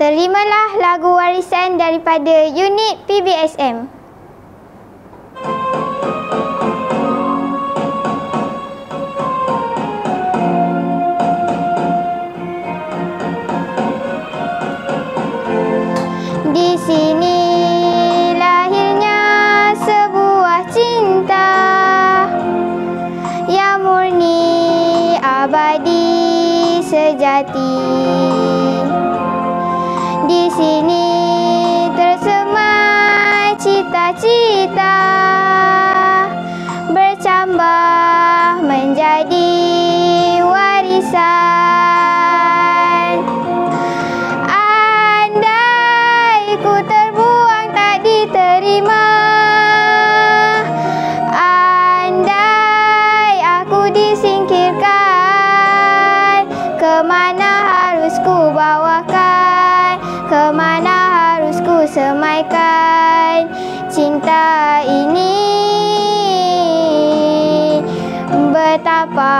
Terimalah lagu warisan daripada unit PBSM. Di sini lahirnya sebuah cinta yang murni abadi sejati. Sini tersemai cita-cita bercambah menjadi warisan. Semaikan Cinta ini Betapa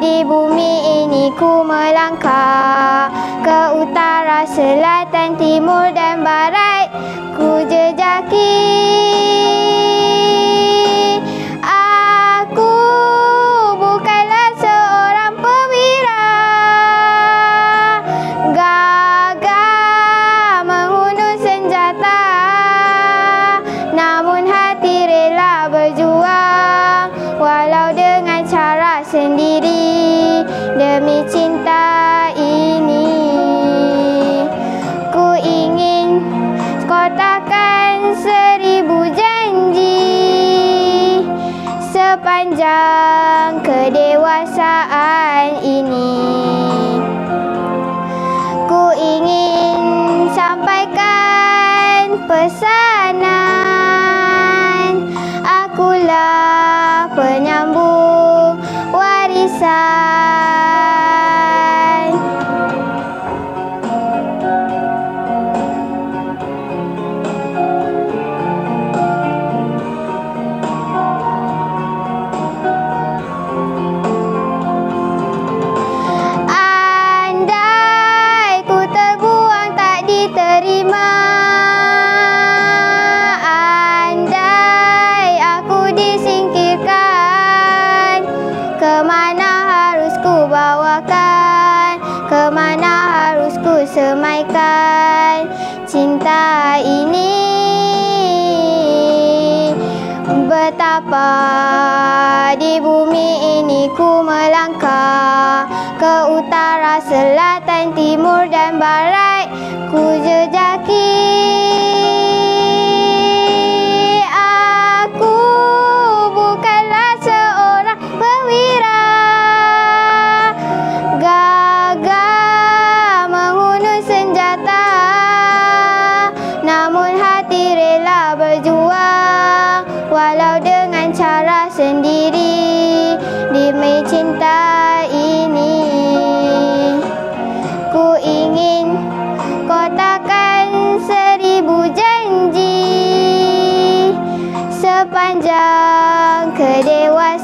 di bumi ini ku melangkah Ke utara, selatan, timur dan barat. Ku jejaki Sepanjang kedewasaan Kemana harus ku bawakan? Kemana harus ku semaikan? Cinta ini Betapa di bumi ini ku melangkah Ke utara, selatan, timur dan barat. Ku jejaki Sepanjang kedewasaan